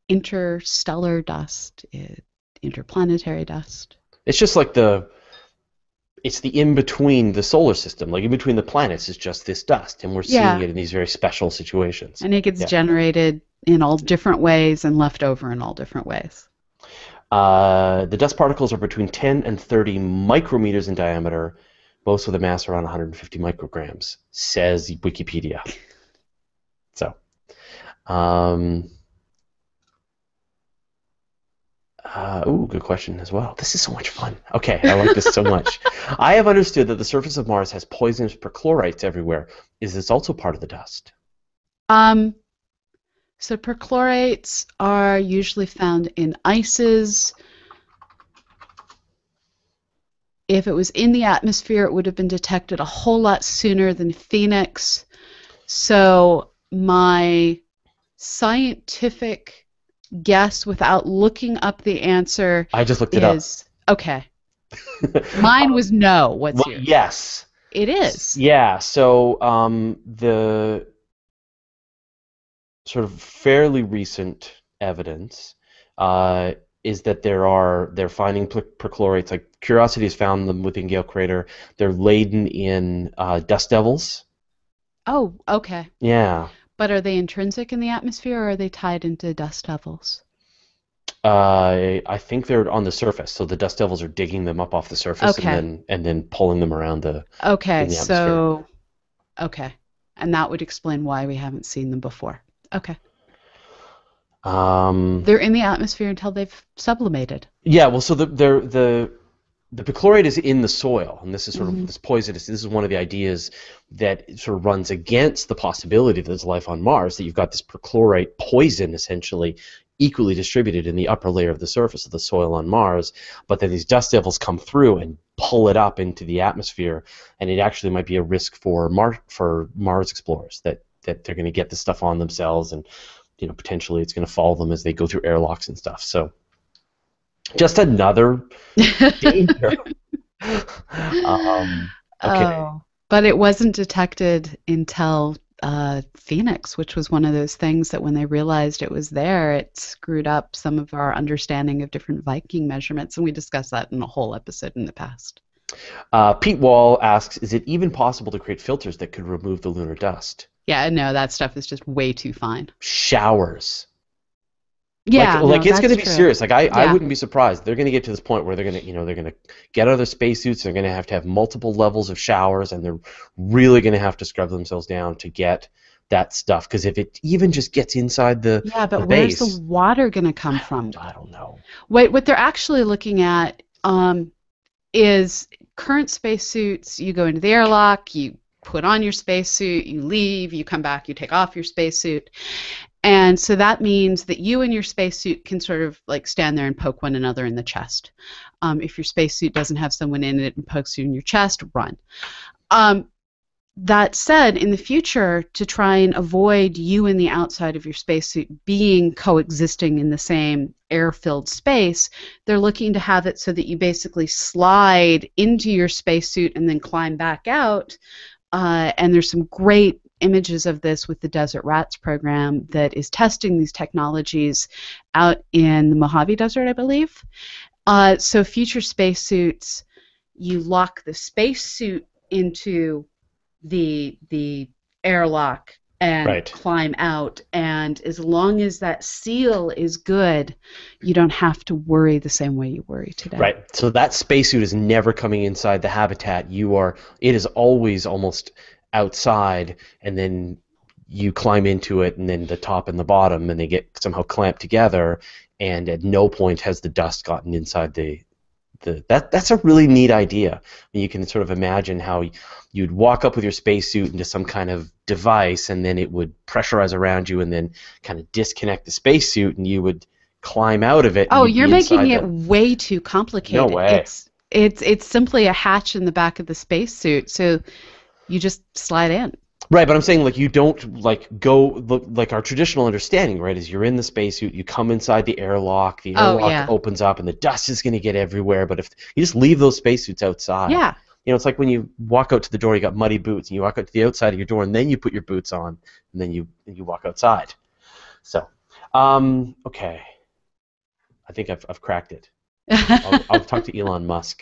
Interstellar dust, it, interplanetary dust. It's just like the it's the in between the solar system, like in between the planets, is just this dust, and we're seeing Yeah. it in these very special situations. And it gets Yeah. generated in all different ways and left over in all different ways. Uh, the dust particles are between 10 and 30 micrometers in diameter, most with a mass around 150 micrograms, says Wikipedia. So, um, uh, ooh, good question as well. This is so much fun. Okay, I like this so much. I have understood that the surface of Mars has poisonous perchlorates everywhere. Is this also part of the dust? Um, so perchlorates are usually found in ices. If it was in the atmosphere, it would have been detected a whole lot sooner than Phoenix. So my scientific guess, without looking up the answer, I just looked it up. is okay. Mine was no. What's Well, yours? yes. It is. Yeah, so um, the sort of fairly recent evidence uh, is that there are they're finding perchlorates. Like Curiosity has found them within Gale Crater. They're laden in uh, dust devils. Oh, okay. Yeah, But are they intrinsic in the atmosphere or are they tied into dust devils? uh, I think they're on the surface. So the dust devils are digging them up off the surface Okay. and then and then pulling them around the. Okay, the so okay. And that would explain why we haven't seen them before. Okay. Um, They're in the atmosphere until they've sublimated. Yeah, well, so the the the the perchlorate is in the soil, and this is sort of mm-hmm. this poisonous. This is one of the ideas that sort of runs against the possibility that there's life on Mars. That you've got this perchlorate poison essentially equally distributed in the upper layer of the surface of the soil on Mars, but then these dust devils come through and pull it up into the atmosphere, and it actually might be a risk for Mar for Mars explorers that that they're going to get this stuff on themselves, and you know potentially it's going to follow them as they go through airlocks and stuff. So. Just another danger. um, okay. Oh. But it wasn't detected until uh, Phoenix, which was one of those things that when they realized it was there, it screwed up some of our understanding of different Viking measurements. And we discussed that in a whole episode in the past. Uh, Pete Wall asks, is it even possible to create filters that could remove the lunar dust? Yeah, no, that stuff is just way too fine. Showers. Yeah, like, no, like it's going to be true. serious. Like I, I wouldn't be surprised. They're going to get to this point where they're going to, you know, they're going to get out of their spacesuits. They're going to have to have multiple levels of showers, and they're really going to have to scrub themselves down to get that stuff. Because if it even just gets inside the, Yeah, but the where's base, the water going to come from? I don't know. What what they're actually looking at um, is current spacesuits. You go into the airlock, you put on your spacesuit, you leave, you come back, you take off your spacesuit. And so that means that you and your spacesuit can sort of like stand there and poke one another in the chest. Um, if your spacesuit doesn't have someone in it and pokes you in your chest, run. Um, that said, in the future, to try and avoid you and the outside of your spacesuit being coexisting in the same air filled space, they're looking to have it so that you basically slide into your spacesuit and then climb back out. Uh, and there's some great images of this with the Desert Rats program that is testing these technologies out in the Mojave Desert, I believe. Uh, so, future spacesuits, you lock the spacesuit into the the airlock and Right. climb out and as long as that seal is good you don't have to worry the same way you worry today Right. So that spacesuit is never coming inside the habitat. You are. It is always almost outside, and then you climb into it, and then the top and the bottom, and they get somehow clamped together. And at no point has the dust gotten inside the. The, that that's a really neat idea. I mean, you can sort of imagine how you'd walk up with your spacesuit into some kind of device, and then it would pressurize around you, and then kind of disconnect the spacesuit, and you would climb out of it. oh you're making it the- way too complicated No way. it's it's it's simply a hatch in the back of the spacesuit so you just slide in Right, but I'm saying like you don't like go look like our traditional understanding, right? Is you're in the spacesuit, you come inside the airlock, the Oh, airlock yeah. opens up, and the dust is going to get everywhere. But if you just leave those spacesuits outside, yeah You know, it's like when you walk out to the door, you got muddy boots, and you walk out to the outside of your door, and then you put your boots on, and then you you walk outside. So, um, okay, I think I've I've cracked it. I'll, I'll talk to Elon Musk.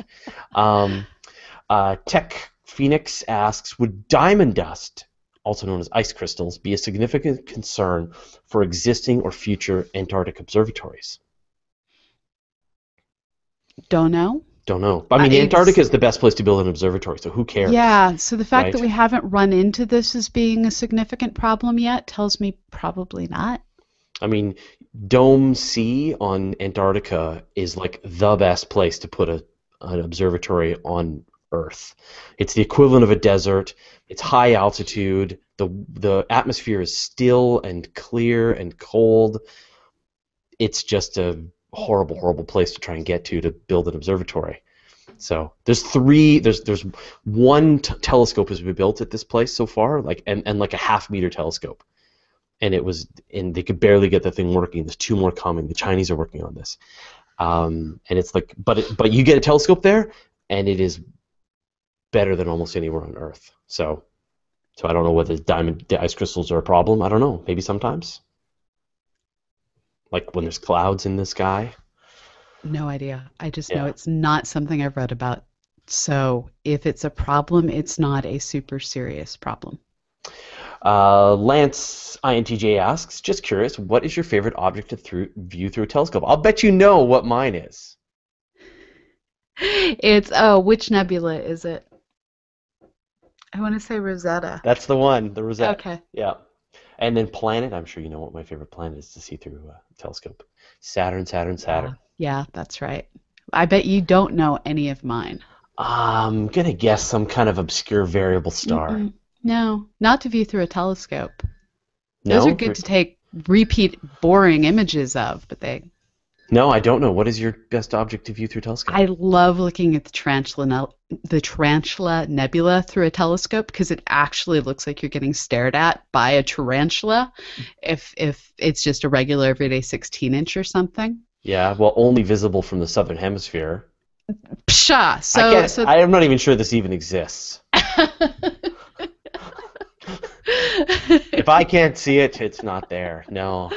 Um, uh, Tech Phoenix asks, would diamond dust, also known as ice crystals, be a significant concern for existing or future Antarctic observatories? Don't know. Don't know. I mean, Uh, Antarctica is the best place to build an observatory, so who cares? Yeah, so the fact Right. that we haven't run into this as being a significant problem yet tells me probably not. I mean, Dome C on Antarctica is like the best place to put a, an observatory on Earth. It's the equivalent of a desert. It's high altitude. the The atmosphere is still and clear and cold. It's just a horrible, horrible place to try and get to to build an observatory. So there's three. There's there's one t- telescope has been built at this place so far, like and, and like a half meter telescope and it was and they could barely get the thing working. There's two more coming. The Chinese are working on this, um, and it's like, but it, but you get a telescope there, and it is better than almost anywhere on Earth. So, so I don't know whether diamond ice crystals are a problem. I don't know. Maybe sometimes, like when there's clouds in the sky. No idea. I just know it's not something I've read about. So if it's a problem, it's not a super serious problem. Uh, Lance INTJ asks, just curious, what is your favorite object to through, view through a telescope? I'll bet you know what mine is. It's oh, which nebula is it? I want to say Rosetta. That's the one, the Rosetta. Okay. Yeah. And then planet, I'm sure you know what my favorite planet is to see through a telescope. Saturn, Saturn, Saturn. Yeah, that's right. I bet you don't know any of mine. I'm going to guess some kind of obscure variable star. Mm-mm. No, not to view through a telescope. No? Those are good to take repeat boring images of, but they No, I don't know. What is your best object to view through telescope? I love looking at the tarantula the tarantula nebula through a telescope because it actually looks like you're getting stared at by a tarantula if if it's just a regular everyday 16 inch or something. yeah, well, only visible from the southern hemisphere. Psha. So I, so I am not even sure this even exists. If I can't see it, it's not there. No.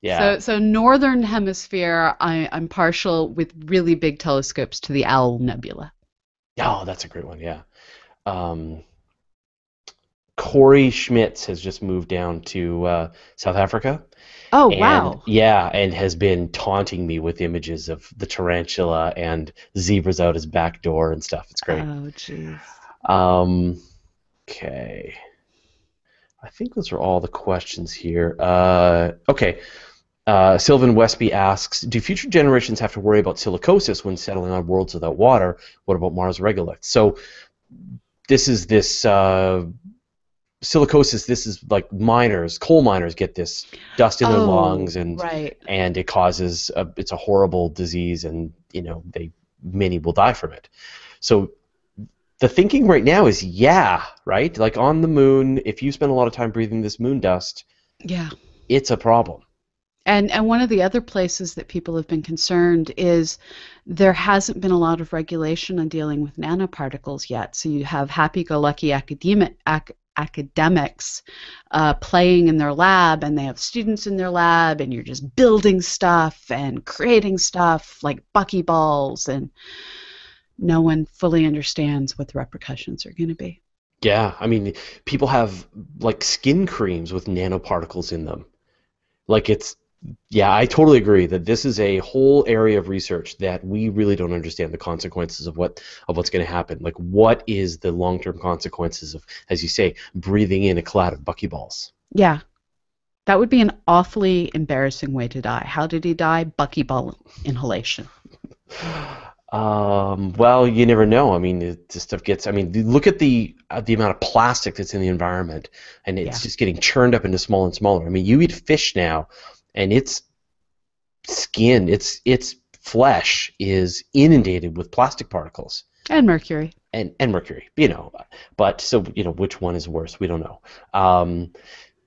Yeah. So, so northern hemisphere, I, I'm partial with really big telescopes to the Owl Nebula. Oh, that's a great one. Yeah. Um, Corey Schmitz has just moved down to uh, South Africa. Oh and, wow! Yeah, and has been taunting me with images of the tarantula and zebras out his back door and stuff. It's great. Oh jeez. Um, okay. I think those are all the questions here. Uh, okay. Uh, Sylvan Westby asks, do future generations have to worry about silicosis when settling on worlds without water? What about Mars regolith? So this is this uh, silicosis. This is like miners, coal miners get this dust in their Oh, lungs, and Right. and it causes a, it's a horrible disease, and you know they many will die from it. So the thinking right now is yeah, right? Like on the moon, if you spend a lot of time breathing this moon dust, Yeah. it's a problem. And and one of the other places that people have been concerned is there hasn't been a lot of regulation on dealing with nanoparticles yet. So you have happy-go-lucky academic ac- academics uh, playing in their lab, and they have students in their lab, and you're just building stuff and creating stuff like buckyballs, and no one fully understands what the repercussions are going to be. Yeah, I mean, people have like skin creams with nanoparticles in them. Like it's yeah, I totally agree that this is a whole area of research that we really don't understand the consequences of what of what's going to happen. Like what is the long-term consequences of as you say, breathing in a cloud of buckyballs? Yeah. That would be an awfully embarrassing way to die. How did he die? Buckyball inhalation. Um, well, you never know. I mean, this stuff gets. I mean, look at the uh, the amount of plastic that's in the environment, and it's Yeah. just getting churned up into smaller and smaller. I mean, you eat fish now, and its skin, its its flesh is inundated with plastic particles And mercury. and and mercury. You know, but so you know which one is worse? We don't know. Um,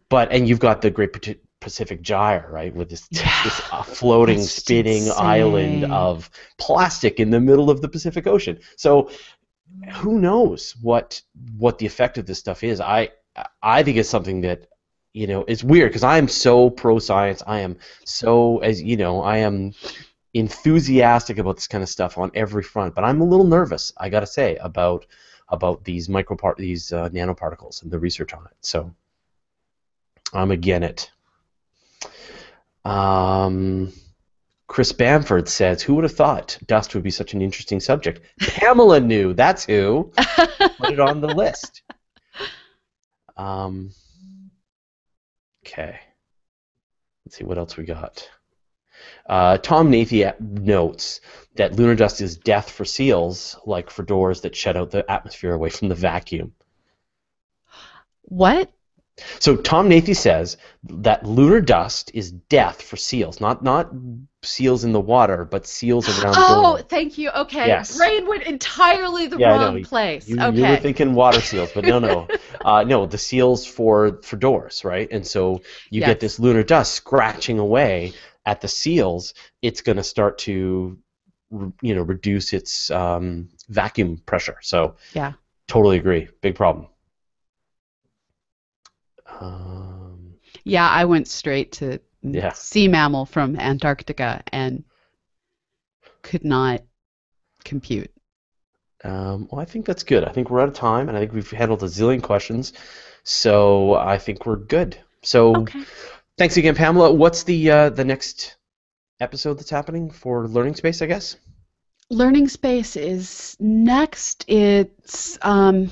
but and you've got the Great Pacific Gyre, right, with this Yeah. this uh, floating, That's spinning island of plastic in the middle of the Pacific Ocean. So who knows what what the effect of this stuff is? I I think it's something that you know it's weird because I am so pro science. I am so as you know I am enthusiastic about this kind of stuff on every front, but I'm a little nervous. I gotta say about about these micropart these uh, nanoparticles and the research on it. So I'm again it. Um, Chris Bamford says, "Who would have thought dust would be such an interesting subject?" Pamela knew. That's who put it on the list. Um, okay. Let's see what else we got. Uh, Tom Nathie notes that lunar dust is death for seals, like for doors that shut out the atmosphere away from the vacuum. What? So Tom Nathie says that lunar dust is death for seals, not not seals in the water, but seals around. Oh, thank you. Okay, Yes. brain went entirely the Yeah, wrong place. You, okay. you were thinking water seals, but no, no, uh, no. The seals for for doors, right? And so you Yes. get this lunar dust scratching away at the seals. It's going to start to, you know, reduce its um, vacuum pressure. So Yeah. totally agree. Big problem. Um, Yeah, I went straight to Yeah. sea mammal from Antarctica and could not compute. Um, well, I think that's good. I think we're out of time, and I think we've handled a zillion questions, so I think we're good. So, Okay. thanks again, Pamela. What's the uh, the next episode that's happening for Learning Space? I guess. Learning Space is next. It's um,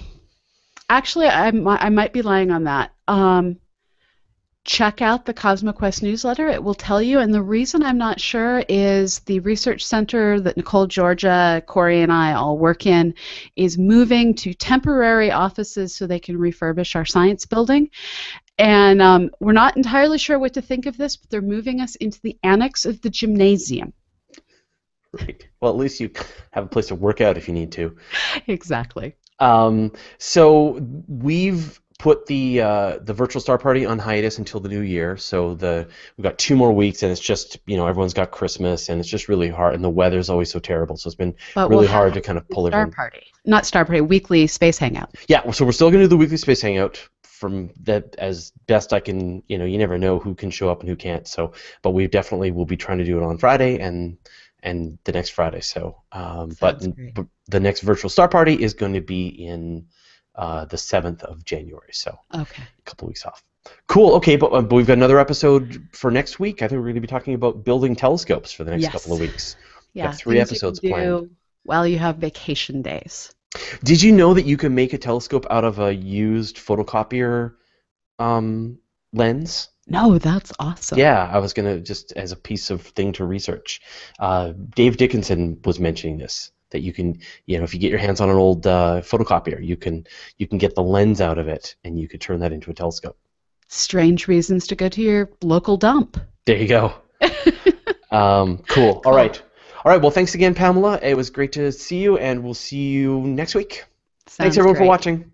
actually I might I might be lying on that. Um, check out the CosmoQuest newsletter. It will tell you. And the reason I'm not sure is the research center that Nicole Georgia, Corey, and I all work in is moving to temporary offices so they can refurbish our science building. And um, we're not entirely sure what to think of this, but they're moving us into the annex of the gymnasium. Right. Well, at least you have a place to work out if you need to. exactly. Um, so we've put the uh, the virtual star party on hiatus until the new year. So the we've got two more weeks, and it's just you know everyone's got Christmas, and it's just really hard, and the weather's always so terrible. So it's been But really we'll hard to kind of pull Star everyone. Party. Not Star Party, weekly space hangout. Yeah, so we're still gonna do the weekly space hangout from that as best I can. You know, you never know who can show up and who can't. So, but we definitely will be trying to do it on Friday and and the next Friday. So, um, but, great. the next virtual star party is going to be in uh, the seventh of January. So Okay. a couple weeks off. Cool. Okay, but, uh, but we've got another episode for next week. I think we're going to be talking about building telescopes for the next Yes. couple of weeks. Yeah. three things you episodes planned. While you have vacation days. Did you know that you can make a telescope out of a used photocopier um, lens? No, that's awesome. Yeah, I was gonna just as a piece of thing to research. Uh, Dave Dickinson was mentioning this that you can, you know, if you get your hands on an old uh, photocopier, you can you can get the lens out of it and you could turn that into a telescope. Strange reasons to go to your local dump. There you go. um, cool. All Cool. right. All right. Well, thanks again, Pamela. It was great to see you, and we'll see you next week. thanks Sounds everyone for watching.